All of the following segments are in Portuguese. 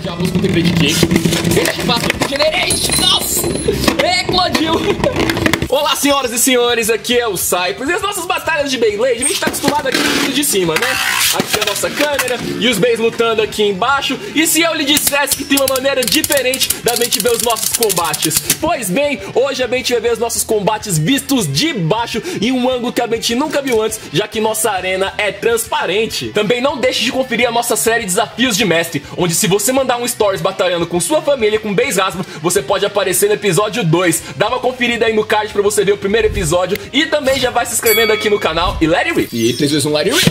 Já busco o template de cake. Este passo Generation. Nossa! Eclodiu! Olá, senhoras e senhores, aqui é o Cypress e as nossas batalhas de Beyblade, a gente tá acostumado aqui no de cima, né? Aqui é a nossa câmera e os Beys lutando aqui embaixo. E se eu lhe dissesse que tem uma maneira diferente da gente ver os nossos combates? Pois bem, hoje a gente vai ver os nossos combates vistos de baixo em um ângulo que a gente nunca viu antes, já que nossa arena é transparente. Também não deixe de conferir a nossa série Desafios de Mestre, onde se você mandar um stories batalhando com sua família com Beys Rasmo, você pode aparecer no episódio 2. Dá uma conferida aí no card pra você ver o primeiro episódio e também já vai se inscrevendo aqui no canal e let it rip. E 3 vezes um let it rip.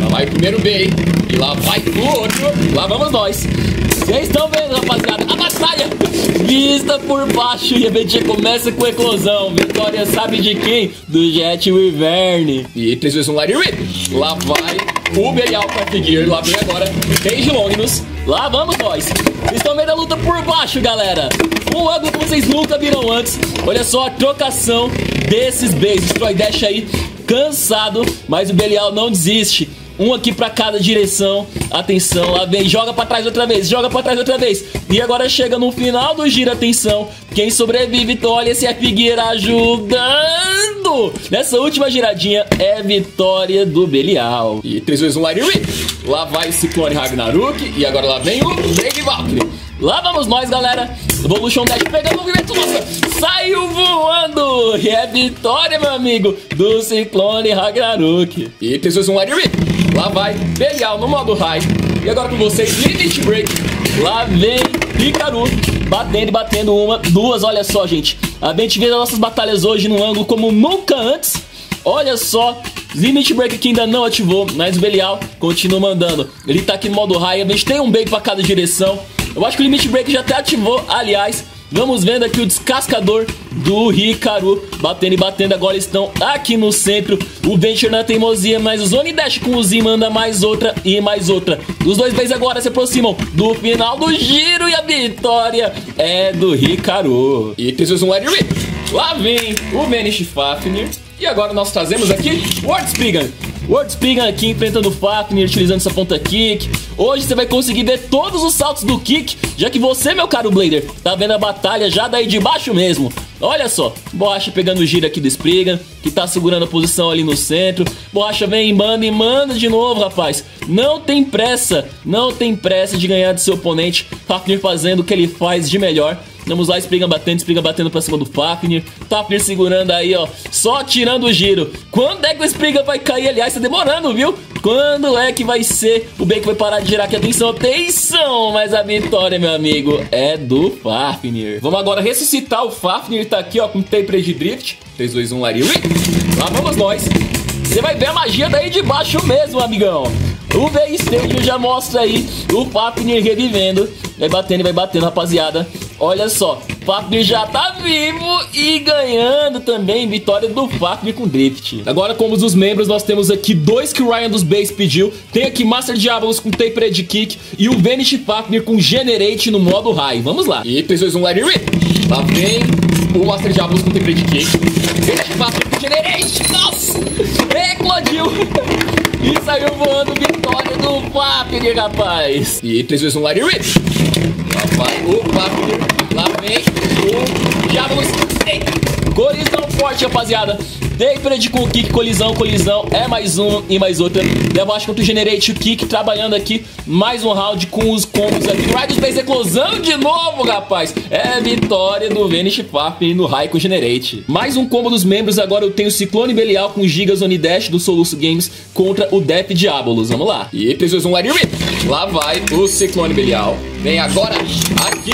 Lá vai o primeiro B, hein? E lá vai o outro. Lá vamos nós. Vocês estão vendo, rapaziada? A batalha vista por baixo e a gente começa com eclosão. Vitória sabe de quem? Do Jet Wyvern. E 3 vezes um let it rip. Lá vai o Belial pra seguir. Lá vem agora Rage Longinus. Lá vamos nós. Estão vendo a luta por baixo, galera. Um ângulo que vocês nunca viram antes. Olha só a trocação desses bases. Troy Dash aí cansado, mas o Belial não desiste. Um aqui pra cada direção. Atenção, lá vem. Joga pra trás outra vez. Joga pra trás outra vez. E agora chega no final do giro. Atenção. Quem sobrevive, então olha se a Figueira ajudando. Nessa última giradinha é vitória do Belial. E 3, 2, 1, Light Rip. Lá vai Ciclone Ragnarok. E agora lá vem o Brave Valkyrie. Lá vamos nós, galera. Evolution Dash pegando o movimento. Nossa, saiu voando. E é vitória, meu amigo, do Ciclone Ragnarok. E 3, 2, 1, Light Rip. Lá vai Belial no modo high. E agora com vocês, Limit Break. Lá vem Hikaru batendo e batendo uma, duas. Olha só, gente. A gente vê as nossas batalhas hoje num ângulo como nunca antes. Olha só, Limit Break que ainda não ativou, mas o Belial continua mandando. Ele tá aqui no modo high, a gente tem um bait pra cada direção. Eu acho que o Limit Break já até ativou, aliás. Vamos vendo aqui o descascador do Hikaru batendo e batendo. Agora estão aqui no centro. O Venture na teimosia, mas o Zone Dash com o Z manda mais outra e mais outra. Os dois vezes agora se aproximam do final do giro e a vitória é do Hikaru. E 3, 2, 1, Let Rip. Lá vem o Vanish Fafnir. E agora nós trazemos aqui World Spigan. World Spigan aqui enfrentando o Fafnir, utilizando essa ponta kick. Hoje você vai conseguir ver todos os saltos do kick, já que você, meu caro Blader, tá vendo a batalha já daí de baixo mesmo. Olha só, Borracha pegando o giro aqui do Spriggan, que tá segurando a posição ali no centro. Borracha vem e manda e manda de novo, rapaz. Não tem pressa, não tem pressa de ganhar do seu oponente. Fafnir fazendo o que ele faz de melhor. Vamos lá, Spriggan batendo, Spriggan batendo pra cima do Fafnir. Fafnir segurando aí, ó, só tirando o giro. Quando é que o Spriggan vai cair? Aliás, tá demorando, viu? Quando é que vai ser o Bake vai parar de girar aqui? Atenção, atenção! Mas a vitória, meu amigo, é do Fafnir. Vamos agora ressuscitar o Fafnir. Tá aqui, ó, com tape de drift. 3, 2, 1, Lariu. Lá vamos nós. Você vai ver a magia daí de baixo mesmo, amigão. O V-Stage já mostra aí o Fafnir revivendo. Vai batendo, vai batendo, rapaziada. Olha só, Fafnir já tá vivo e ganhando também vitória do Fafnir com Drift. Agora, como os membros, nós temos aqui dois que o Ryan dos Base pediu. Tem aqui Master Diabolos com Tape de Kick e o Vanish Fafnir com Generate no modo High. Vamos lá. E 3, 2, 1, Let it rip. Lá vem o Master Diabolos com Tape de Kick. Vanish Fafnir com Generate. Nossa! Eclodiu! E saiu voando vitória do Fafnir, rapaz. E 3, 2, 1, Let it rip. Vai o Fafnir. Lá vem o Diabolos. Colisão forte, rapaziada. Daypred com kick, colisão, colisão. É mais um e mais outra. Debaixo contra o Generate, o kick trabalhando aqui. Mais um round com os combos aqui. Riders fez eclosão de novo, rapaz. É vitória do Vanish Fafnir no Raiko Generate. Mais um combo dos membros. Agora eu tenho o Ciclone Belial com Gigas Onidash do Soluço Games contra o Death Diabolos. Vamos lá. E 3, 2, 1, Let it rip. Lá vai o Ciclone Belial. Vem agora aqui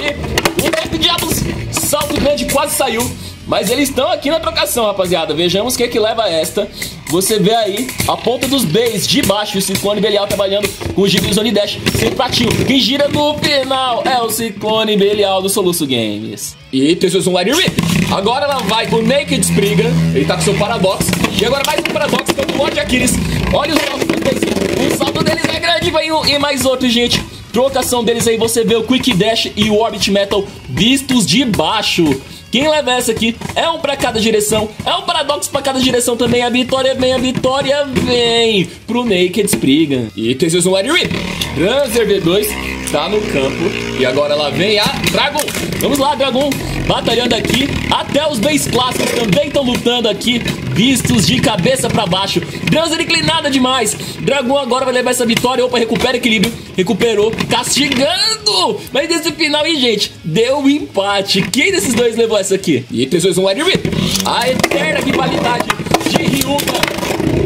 o Death Diabolos. Salto grande quase saiu. Mas eles estão aqui na trocação, rapaziada. Vejamos o que que leva esta. Você vê aí a ponta dos Bs de baixo. O Ciclone Belial trabalhando com o Gigas Dash sem pratinho. Quem gira no final é o Ciclone Belial do Soluço Games. E 3, 2, 1, Let It Rip. Agora ela vai com o Naked Spriggan. Ele tá com seu Paradox. E agora mais um Paradox com o Lord Aquiles. Olha os saltos deles. O salto deles é grande, vai um e mais outro, gente. Trocação deles aí, você vê o Quick Dash e o Orbit Metal vistos de baixo. Quem leva essa aqui é um pra cada direção, é um paradoxo pra cada direção também. A vitória vem, a vitória vem pro Naked Spriggan. E Theseus no Wire Rip. Ranzer V2 tá no campo. E agora lá vem a Dragon. Vamos lá, Dragon. Batalhando aqui. Até os base clássicos também estão lutando aqui. Vistos de cabeça pra baixo. Dranzer inclinada demais. Dragão agora vai levar essa vitória. Opa, recupera equilíbrio. Recuperou. Castigando. Mas nesse final, hein, gente? Deu um empate. Quem desses dois levou essa aqui? E 3, 2, 1, Wide A eterna rivalidade de Ryuga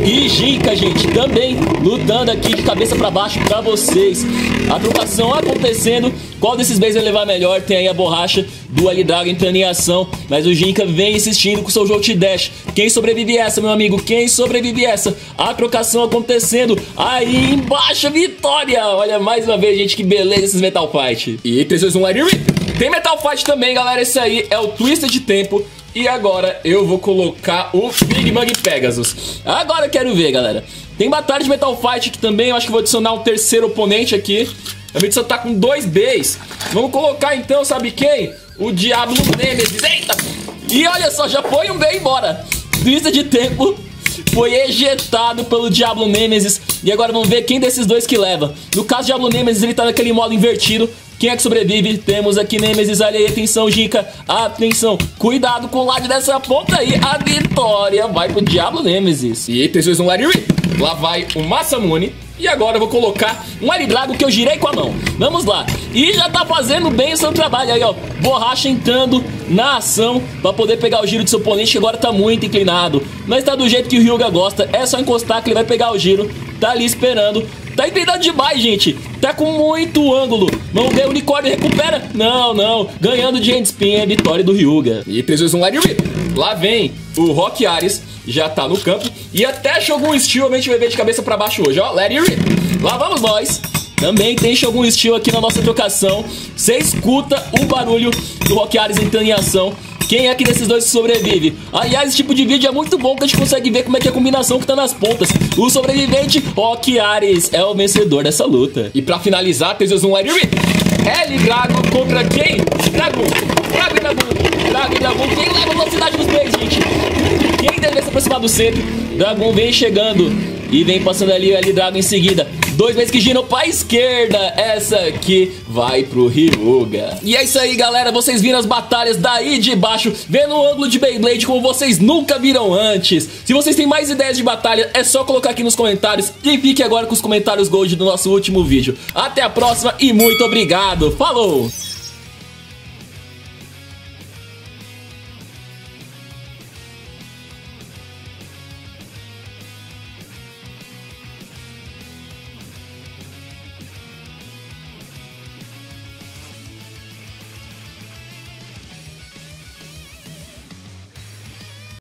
e Gica, gente, também lutando aqui de cabeça para baixo para vocês. A trocação acontecendo. Qual desses bens vai levar melhor? Tem aí a borracha do Alidrago entrando em ação. Mas o Ginka vem insistindo com seu Jolt Dash. Quem sobrevive essa, meu amigo? Quem sobrevive essa? A trocação acontecendo. Aí embaixo, vitória! Olha, mais uma vez, gente, que beleza esses Metal Fight. E 3, 2, 1, Light Rip. Tem Metal Fight também, galera. Esse aí é o Twister de Tempo. E agora eu vou colocar o Big Bang Pegasus. Agora eu quero ver, galera. Tem batalha de Metal Fight aqui também. Eu acho que vou adicionar um terceiro oponente aqui. A gente só tá com dois Bs. Vamos colocar então, sabe quem? O Diablo Nemesis. Eita! E olha só, já foi um B embora. Vista de tempo foi ejetado pelo Diablo Nemesis. E agora vamos ver quem desses dois que leva. No caso, Diablo Nemesis, ele tá naquele modo invertido. Quem é que sobrevive? Temos aqui Nemesis, olha aí, atenção, Gica. Atenção, cuidado com o lado dessa ponta aí. A vitória vai pro Diablo Nemesis. E 3, 2, 1, Larry Lá vai o Massamune. E agora eu vou colocar um Alidrago que eu girei com a mão. Vamos lá. E já tá fazendo bem o seu trabalho aí, ó. Borracha entrando na ação para poder pegar o giro do seu oponente que agora tá muito inclinado. Mas tá do jeito que o Ryuga gosta. É só encostar que ele vai pegar o giro. Tá ali esperando. Tá inclinado demais, gente. Tá com muito ângulo. Vamos ver, o unicórnio recupera. Não, não. Ganhando de handspin é vitória do Ryuga. E 3, 2, 1, Lá vem o Rock Ares já tá no campo. E até Shogun Steel a gente vai ver de cabeça para baixo hoje, ó. It rip. Lá vamos nós. Também tem Shogun Steel aqui na nossa trocação. Você escuta o barulho do Rock Ares entrando em ação. Quem é que desses dois sobrevive? Aliás, esse tipo de vídeo é muito bom que a gente consegue ver como é que é a combinação que tá nas pontas. O sobrevivente, Rock Ares, é o vencedor dessa luta. E pra finalizar, Teseus 1 L Drago contra quem? Dragon. Drago e Dragon. Drago e Dragon. Quem leva a velocidade dos dois, gente? Quem deve se aproximar do centro? Dragon vem chegando. E vem passando ali ali Dragon em seguida. Dois vezes que giram pra esquerda. Essa aqui vai pro Ryuga. E é isso aí, galera. Vocês viram as batalhas daí de baixo, vendo o ângulo de Beyblade como vocês nunca viram antes. Se vocês têm mais ideias de batalha, é só colocar aqui nos comentários. E fique agora com os comentários gold do nosso último vídeo. Até a próxima e muito obrigado. Falou!